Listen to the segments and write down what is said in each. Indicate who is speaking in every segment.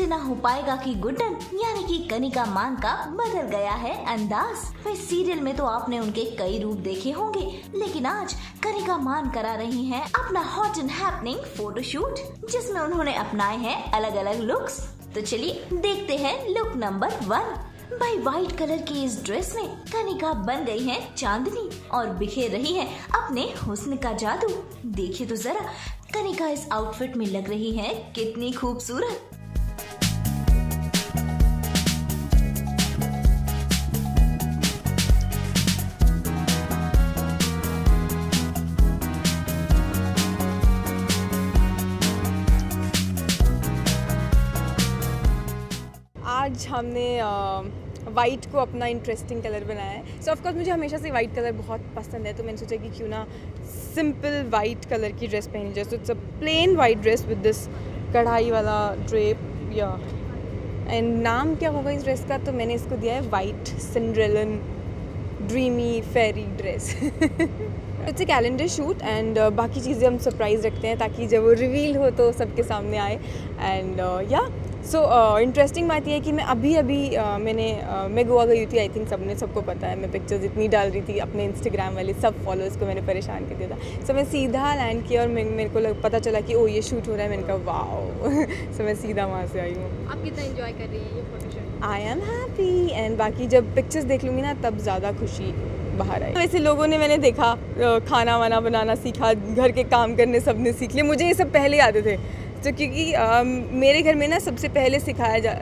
Speaker 1: उनसे ना हो पाएगा कि गुड्डन, यानी कि कनिका मान का बदल गया है अंदाज। वे सीरियल में तो आपने उनके कई रूप देखे होंगे, लेकिन आज कनिका मान करा रही हैं अपना हॉट एंड हैपनिंग फोटोशूट जिसमें उन्होंने अपनाए हैं अलग अलग लुक्स तो चलिए देखते हैं लुक नंबर वन भाई व्हाइट कलर की इस ड्रेस में कनिका बन गई है चांदनी और बिखेर रही है अपने हुस्न का जादू। देखिए तो जरा, कनिका इस आउटफिट में लग रही है कितनी खूबसूरत।
Speaker 2: हमने वाइट को अपना इंटरेस्टिंग कलर बनाया है। सो ऑफकोर्स मुझे हमेशा से वाइट कलर बहुत पसंद है तो मैंने सोचा कि क्यों ना सिंपल वाइट कलर की ड्रेस पहनी जाए। So it's a plain white dress with this कढ़ाई वाला ड्रेप या एंड नाम क्या होगा इस ड्रेस का? तो मैंने इसको दिया है white Cinderella dreamy fairy dress it's a calendar shoot and बाकी चीज़ें हम सरप्राइज़ रखते हैं ताकि जब वो रिवील हो तो सबके सामने आए। एंड या सो इंटरेस्टिंग बात यह है कि मैं अभी अभी uh, मैंने uh, मैं गोवा गई थी आई थिंक सबने सबको पता है मैं पिक्चर्स इतनी डाल रही थी अपने इंस्टाग्राम वाले सब फॉलोअर्स को मैंने परेशान कर दिया था। सो so, मैं सीधा लैंड किया और मैं, मेरे को लग, पता चला कि ओ ये शूट हो रहा है। मैंने कहा वाओ। सो मैं सीधा वहाँ से आई हूँ।
Speaker 3: आप कितना इन्जॉय कर रही हैं ये photoshoot
Speaker 2: I am happy and बाकी जब पिक्चर्स देख लूँगी ना तब ज़्यादा खुशी बाहर आई। वैसे लोगों ने मैंने देखा खाना वाना बनाना सीखा घर के काम करने सबने सीख लिए। मुझे ये सब पहले आते थे। तो क्योंकि आ, मेरे घर में ना सबसे पहले सिखाया जा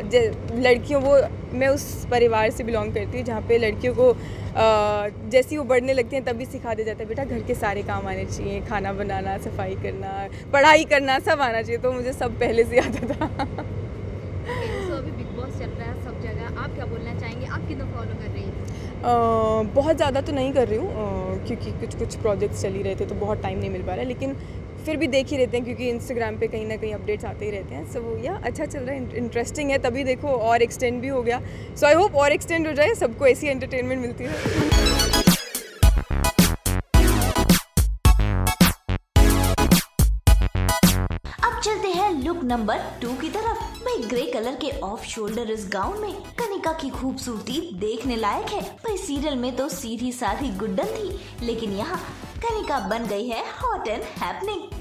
Speaker 2: लड़कियों वो मैं उस परिवार से बिलोंग करती हूँ जहाँ पे लड़कियों को आ, जैसी वो बढ़ने लगते हैं तभी सिखा दिया जाता है बेटा घर के सारे काम आने चाहिए खाना बनाना सफ़ाई करना पढ़ाई करना सब आना चाहिए। तो मुझे सब पहले से आता था।
Speaker 3: अभी बिग बॉस चल रहा है सब जगह आप क्या बोलना चाहेंगे? आप कितना फॉलो कर रही हैं?
Speaker 2: बहुत ज़्यादा तो नहीं कर रही हूँ क्योंकि कुछ कुछ प्रोजेक्ट्स चल ही रहे थे तो बहुत टाइम नहीं मिल पा रहा है लेकिन फिर भी देख ही रहते हैं क्योंकि इंस्टाग्राम पे कहीं ना कहीं अपडेट्स आते ही रहते हैं। सो वो या अच्छा चल रहा है इंटरेस्टिंग है, तभी देखो और एक्सटेंड भी हो गया। सो आई होप और एक्सटेंड हो जाए, सबको ऐसी एंटरटेनमेंट मिलती है।
Speaker 1: चलते हैं लुक नंबर टू की तरफ़। भाई ग्रे कलर के ऑफ़ शोल्डर इस गाउन में कनिका की खूबसूरती देखने लायक है। भाई सीरियल में तो सीधी साधी गुड्डन थी, लेकिन यहाँ कनिका बन गई है hot and happening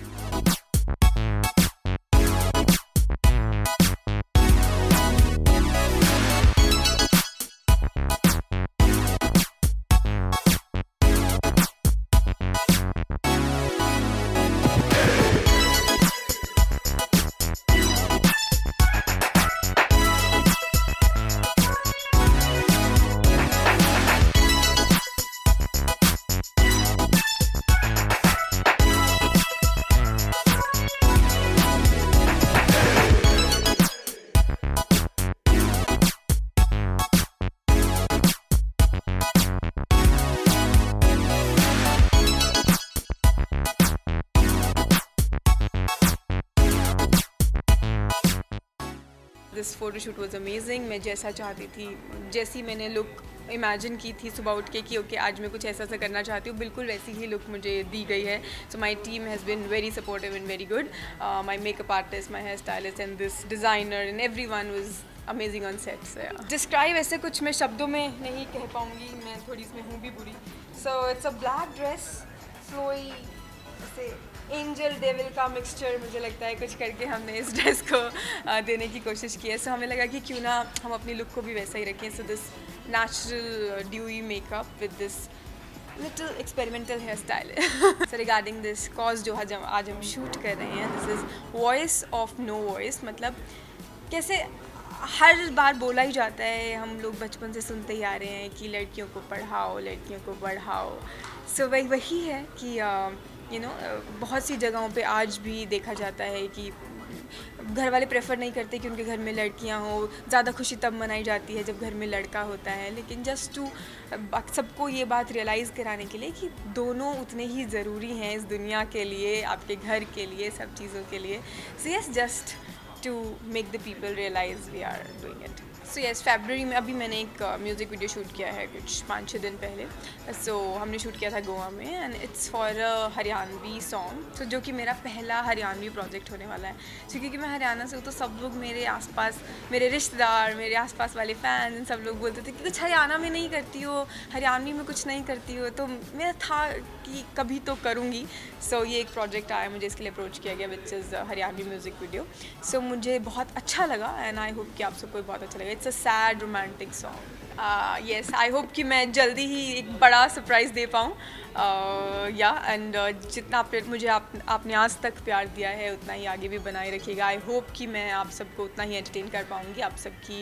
Speaker 2: photoshoot was amazing मैं जैसा चाहती थी जैसी मैंने लुक इमेजिन की थी सुबह उठ के कि ओके okay, आज मैं कुछ ऐसा सा करना चाहती हूँ। बिल्कुल वैसी ही लुक मुझे दी गई है। So my team has been very supportive and very good my makeup artist my hair stylist and this designer and everyone was amazing on sets describe ऐसे कुछ मैं शब्दों में नहीं कह पाऊँगी। मैं थोड़ी इसमें हूँ भी बुरी। So it's a black dress flowy ऐसे एंजल डेविल का मिक्सचर मुझे लगता है कुछ करके हमने इस ड्रेस को देने की कोशिश की है। सो हमें लगा कि क्यों ना हम अपनी लुक को भी वैसा ही रखें। So this natural dewy makeup with this little experimental hair style so regarding this cause जो आज हम आज हम शूट कर रहे हैं this is voice of no voice मतलब कैसे हर बार बोला ही जाता है हम लोग बचपन से सुनते ही आ रहे हैं कि लड़कियों को पढ़ाओ लड़कियों को बढ़ाओ। सो so, वही वही है कि uh, यू नो बहुत सी जगहों पे आज भी देखा जाता है कि घर वाले प्रेफर नहीं करते कि उनके घर में लड़कियाँ हो। ज़्यादा खुशी तब मनाई जाती है जब घर में लड़का होता है। लेकिन जस्ट टू सबको ये बात रियलाइज़ कराने के लिए कि दोनों उतने ही ज़रूरी हैं इस दुनिया के लिए, आपके घर के लिए, सब चीज़ों के लिए। So yes just to make the people realize we are doing it. So yes February में अभी मैंने एक म्यूज़िक वीडियो शूट किया है कुछ पाँच छः दिन पहले। सो so, हमने शूट किया था गोवा में and it's for Haryanvi song so जो कि मेरा पहला हरियाणवी प्रोजेक्ट होने वाला है। So, क्योंकि मैं हरियाणा से हूँ तो सब लोग मेरे आसपास मेरे रिश्तेदार मेरे आसपास वाले फ़ैन सब लोग बोलते थे कि कुछ हरियाणा में नहीं करती हो हरियाणवी में कुछ नहीं करती हो। तो मेरा था कि कभी तो करूँगी। सो so, ये एक प्रोजेक्ट आया मुझे इसके लिए अप्रोच किया गया which is Haryanvi music video so मुझे बहुत अच्छा लगा एंड आई होप कि आप सबको बहुत अच्छा लगा। It's a sad romantic song yes I hope कि मैं जल्दी ही एक बड़ा सरप्राइज़ दे पाऊँ। या uh, एंड uh, जितना मुझे आप आपने आज तक प्यार दिया है उतना ही आगे भी बनाए रखिएगा। आई होप कि मैं आप सबको उतना ही एंटरटेन कर पाऊँगी आप सबकी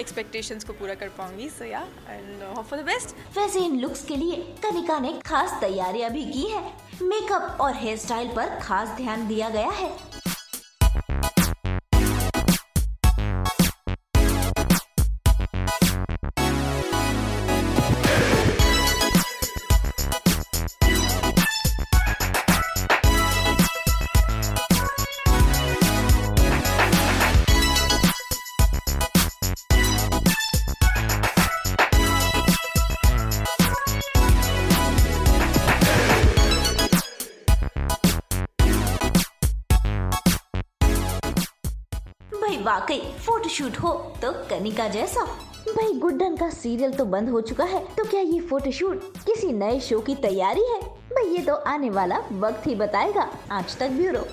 Speaker 2: एक्सपेक्टेशंस um, को पूरा कर पाऊँगी। So yeah and hope for the best
Speaker 1: वैसे इन लुक्स के लिए कनिका ने खास तैयारियाँ भी की है। मेकअप और हेयर स्टाइल पर खास ध्यान दिया गया है। वाकई फोटोशूट हो तो कनिका जैसा। भाई, गुड्डन का सीरियल तो बंद हो चुका है तो क्या ये फोटोशूट किसी नए शो की तैयारी है? भाई, ये तो आने वाला वक्त ही बताएगा। आज तक ब्यूरो।